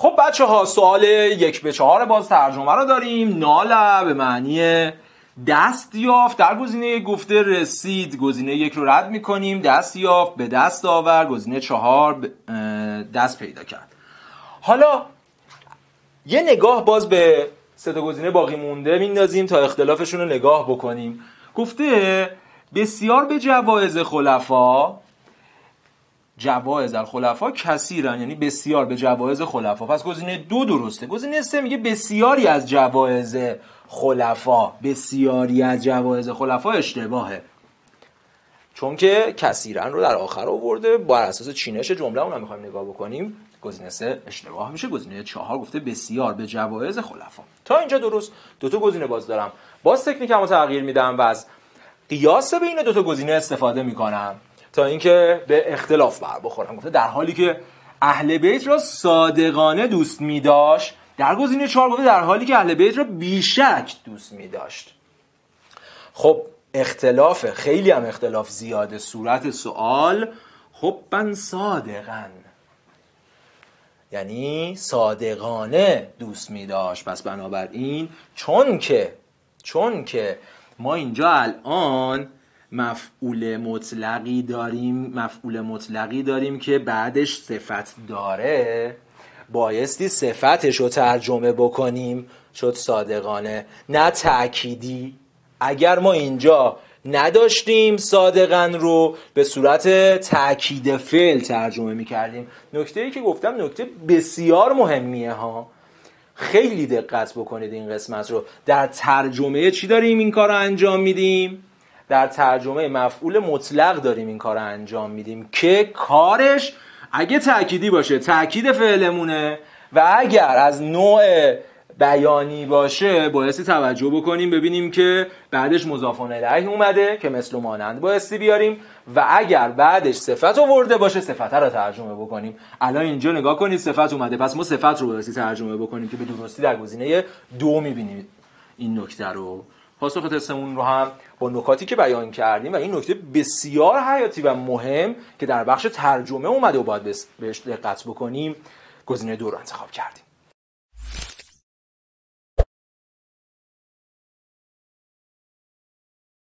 خب بچه ها سوال یک به چهار باز ترجمه رو داریم. ناله به معنی دست یافت. در گزینه گفته رسید. گزینه یک رو رد می‌کنیم. دست یافت به دست آور. گزینه چهار دست پیدا کرد. حالا یه نگاه باز به سه تا گزینه باقی مونده میندازیم تا اختلافشون رو نگاه بکنیم. گفته بسیار به جوایز خلفا جوایز الخلفا کثیرن یعنی بسیار به جوایز خلفا. پس گزینه دو درسته. گزینه سه میگه بسیاری از جوایز خلفا بسیاری از جوایز خلفا اشتباهه. چون که کثیرن رو در آخر آورده بر اساس چینش جمله اون می‌خوایم نگاه بکنیم. گزینه سه اشتباه میشه. گزینه چهار گفته بسیار به جوایز خلفا. تا اینجا درست. دو تا گزینه باز دارم. باز تکنیکمو تغییر میدم و از قیاس بین دو تا گزینه استفاده می‌کنم. تا اینکه به اختلاف بر بخورم. گفته در حالی که اهل بیت را صادقانه دوست می داشت در گزینه چهار گفته در حالی که اهل بیت را بیشک دوست می داشت. خب اختلاف خیلی هم اختلاف زیاده صورت سوال خب من صادقن یعنی صادقانه دوست می داشت. پس بنابراین چون که چون که ما اینجا الان مفعول مطلقی داریم مفعول مطلقی داریم که بعدش صفت داره. بایستی صفتش رو ترجمه بکنیم. شد صادقانه. نه تأکیدی. اگر ما اینجا نداشتیم صادقن رو به صورت تأکید فعل ترجمه می کردیم نکته ای که گفتم نکته بسیار مهمیه ها. خیلی دقت بکنید این قسمت رو. در ترجمه چی داریم این کار رو انجام میدیم؟ در ترجمه مفعول مطلق داریم این کار رو انجام میدیم که کارش اگه تأکیدی باشه تأکید فعلمونه و اگر از نوع بیانی باشه بایستی توجه بکنیم ببینیم که بعدش مضافان الیه اومده که مثل مانند بایستی بیاریم و اگر بعدش صفت آورده باشه صفت رو ترجمه بکنیم. الان اینجا نگاه کنید صفت اومده پس ما صفت رو بایستی ترجمه بکنیم که به درستی در گزینه دو می‌بینیم. این نکته رو پاسخ تستمون رو هم با نکاتی که بیان کردیم و این نکته بسیار حیاتی و مهم که در بخش ترجمه اومده و باید بهش دقت بکنیم گزینه دو رو انتخاب کردیم.